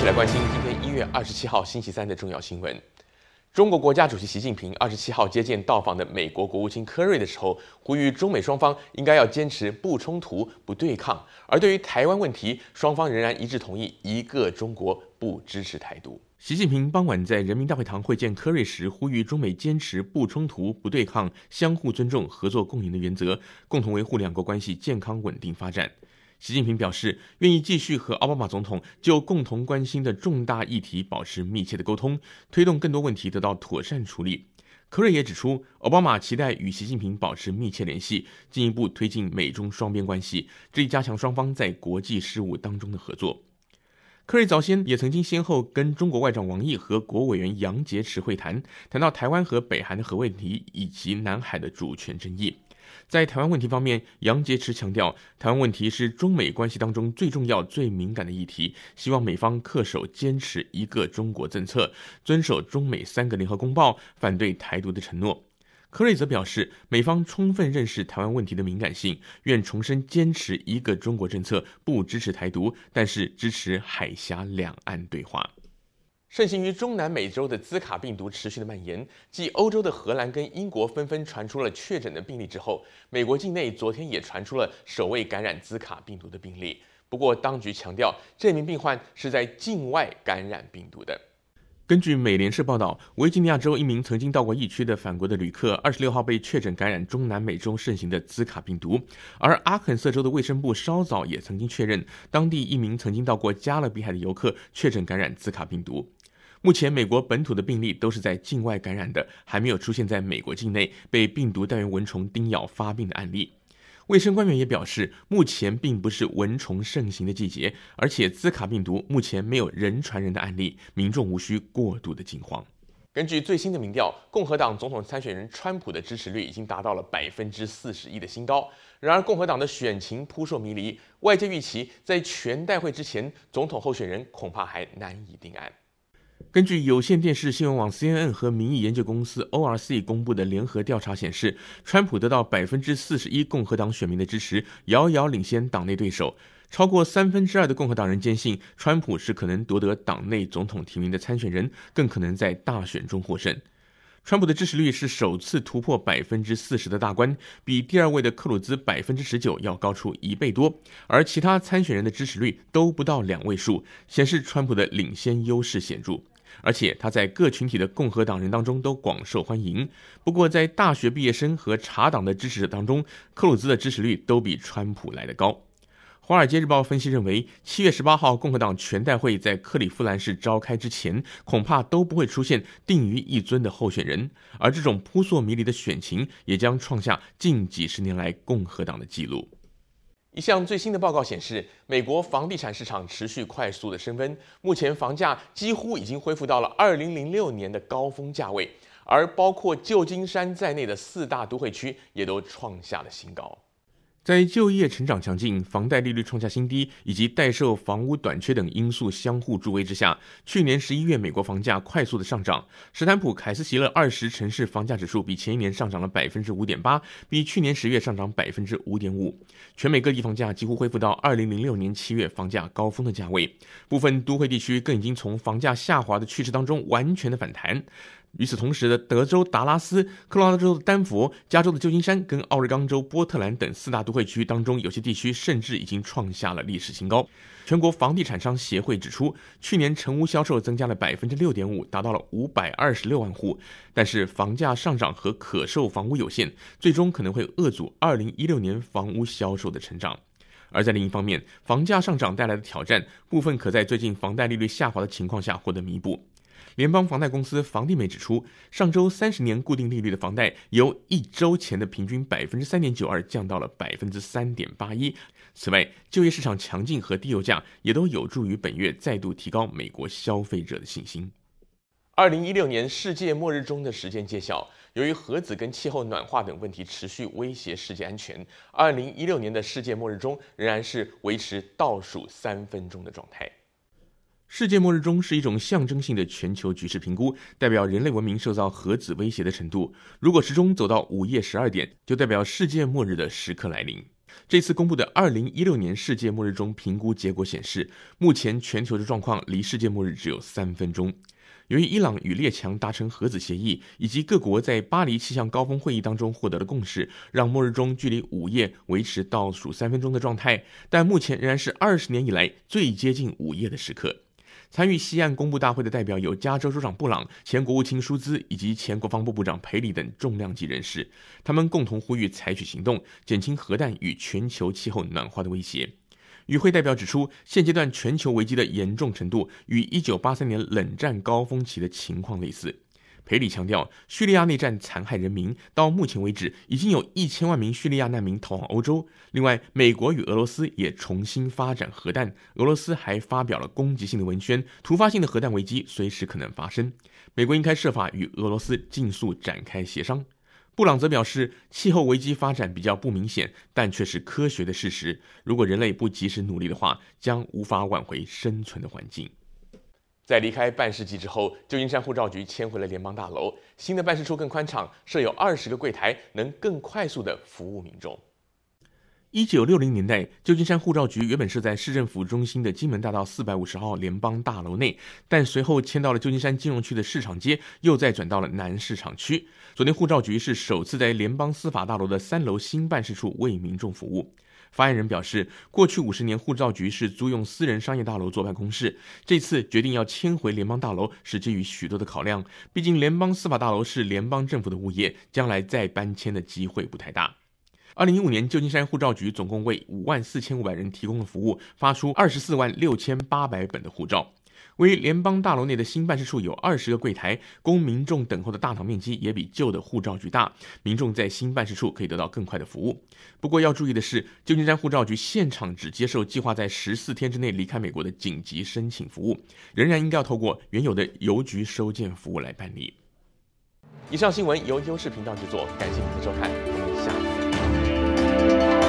一起来关心今天一月二十七号星期三的重要新闻。中国国家主席习近平二十七号接见到访的美国国务卿科瑞的时候，呼吁中美双方应该要坚持不冲突、不对抗。而对于台湾问题，双方仍然一致同意一个中国，不支持台独。习近平傍晚在人民大会堂会见科瑞时，呼吁中美坚持不冲突、不对抗、相互尊重、合作共赢的原则，共同维护两国关系健康稳定发展。习近平表示，愿意继续和奥巴马总统就共同关心的重大议题保持密切的沟通，推动更多问题得到妥善处理。科瑞也指出，奥巴马期待与习近平保持密切联系，进一步推进美中双边关系，致力加强双方在国际事务当中的合作。科瑞早先也曾经先后跟中国外长王毅和国委员杨洁篪会谈，谈到台湾和北韩的核问题以及南海的主权争议。在台湾问题方面，杨洁篪强调，台湾问题是中美关系当中最重要、最敏感的议题，希望美方恪守坚持一个中国政策，遵守中美三个联合公报，反对台独的承诺。柯瑞则表示，美方充分认识台湾问题的敏感性，愿重申坚持一个中国政策，不支持台独，但是支持海峡两岸对话。盛行于中南美洲的兹卡病毒持续的蔓延，继欧洲的荷兰跟英国纷纷传出了确诊的病例之后，美国境内昨天也传出了首位感染兹卡病毒的病例。不过，当局强调这名病患是在境外感染病毒的。根据美联社报道，维吉尼亚州一名曾经到过疫区的返国的旅客，二十六号被确诊感染中南美洲盛行的兹卡病毒。而阿肯色州的卫生部稍早也曾经确认，当地一名曾经到过加勒比海的游客确诊感染兹卡病毒。目前，美国本土的病例都是在境外感染的，还没有出现在美国境内被病毒带源蚊虫叮咬发病的案例。卫生官员也表示，目前并不是蚊虫盛行的季节，而且兹卡病毒目前没有人传人的案例，民众无需过度的惊慌。根据最新的民调，共和党总统参选人川普的支持率已经达到了百分之四十一的新高。然而，共和党的选情扑朔迷离，外界预期在全代会之前，总统候选人恐怕还难以定案。根据有线电视新闻网 CNN 和民意研究公司 ORC 公布的联合调查显示，川普得到百分之四十一共和党选民的支持，遥遥领先党内对手。超过三分之二的共和党人坚信，川普是可能夺得党内总统提名的参选人，更可能在大选中获胜。川普的支持率是首次突破百分之四十的大关，比第二位的克鲁兹百分之十九要高出一倍多，而其他参选人的支持率都不到两位数，显示川普的领先优势显著。而且他在各群体的共和党人当中都广受欢迎。不过，在大学毕业生和茶党的支持者当中，克鲁兹的支持率都比川普来得高。《华尔街日报》分析认为，七月十八号共和党全代会在克利夫兰市召开之前，恐怕都不会出现定于一尊的候选人，而这种扑朔迷离的选情也将创下近几十年来共和党的纪录。一项最新的报告显示，美国房地产市场持续快速的升温，目前房价几乎已经恢复到了二零零六年的高峰价位，而包括旧金山在内的四大都会区也都创下了新高。在就业成长强劲、房贷利率创下新低以及待售房屋短缺等因素相互助威之下，去年十一月美国房价快速的上涨。史坦普凯斯席勒二十城市房价指数比前一年上涨了百分之五点八，比去年十月上涨百分之五点五。全美各地房价几乎恢复到二零零六年七月房价高峰的价位，部分都会地区更已经从房价下滑的趋势当中完全的反弹。与此同时的德州达拉斯、科罗拉多州的丹佛、加州的旧金山跟奥勒冈州波特兰等四大都会区当中，有些地区甚至已经创下了历史新高。全国房地产商协会指出，去年成屋销售增加了百分之六点五，达到了五百二十六万户。但是房价上涨和可售房屋有限，最终可能会扼阻二零一六年房屋销售的成长。而在另一方面，房价上涨带来的挑战，部分可在最近房贷利率下滑的情况下获得弥补。联邦房贷公司房地美指出，上周三十年固定利率的房贷由一周前的平均百分之三点九二降到了百分之三点八一。此外，就业市场强劲和低油价也都有助于本月再度提高美国消费者的信心。二零一六年世界末日中的时间揭晓，由于核子跟气候暖化等问题持续威胁世界安全，二零一六年的世界末日中仍然是维持倒数三分钟的状态。世界末日钟是一种象征性的全球局势评估，代表人类文明受到核子威胁的程度。如果时钟走到午夜十二点，就代表世界末日的时刻来临。这次公布的二零一六年世界末日钟评估结果显示，目前全球的状况离世界末日只有三分钟。由于伊朗与列强达成核子协议，以及各国在巴黎气象高峰会议当中获得的共识，让末日钟距离午夜维持倒数三分钟的状态，但目前仍然是二十年以来最接近午夜的时刻。参与西岸公布大会的代表有加州州长布朗、前国务卿舒兹以及前国防部部长裴里等重量级人士。他们共同呼吁采取行动，减轻核弹与全球气候暖化的威胁。与会代表指出，现阶段全球危机的严重程度与1983年冷战高峰期的情况类似。裴里强调，叙利亚内战残害人民，到目前为止，已经有一千万名叙利亚难民逃往欧洲。另外，美国与俄罗斯也重新发展核弹，俄罗斯还发表了攻击性的文宣，突发性的核弹危机随时可能发生。美国应该设法与俄罗斯尽速展开协商。布朗则表示，气候危机发展比较不明显，但却是科学的事实。如果人类不及时努力的话，将无法挽回生存的环境。在离开半世纪之后，旧金山护照局迁回了联邦大楼。新的办事处更宽敞，设有二十个柜台，能更快速地服务民众。一九六零年代，旧金山护照局原本设在市政府中心的金门大道四百五十号联邦大楼内，但随后迁到了旧金山金融区的市场街，又再转到了南市场区。昨天，护照局是首次在联邦司法大楼的三楼新办事处为民众服务。发言人表示，过去五十年，护照局是租用私人商业大楼做办公室。这次决定要迁回联邦大楼，是基于许多的考量。毕竟，联邦司法大楼是联邦政府的物业，将来再搬迁的机会不太大。二零一五年，旧金山护照局总共为五万四千五百人提供了服务，发出二十四万六千八百本的护照。位于联邦大楼内的新办事处有二十个柜台，供民众等候的大堂面积也比旧的护照局大。民众在新办事处可以得到更快的服务。不过要注意的是，旧金山护照局现场只接受计划在十四天之内离开美国的紧急申请服务，仍然应该要透过原有的邮局收件服务来办理。以上新闻由优视频道制作，感谢您的收看。我们下次再见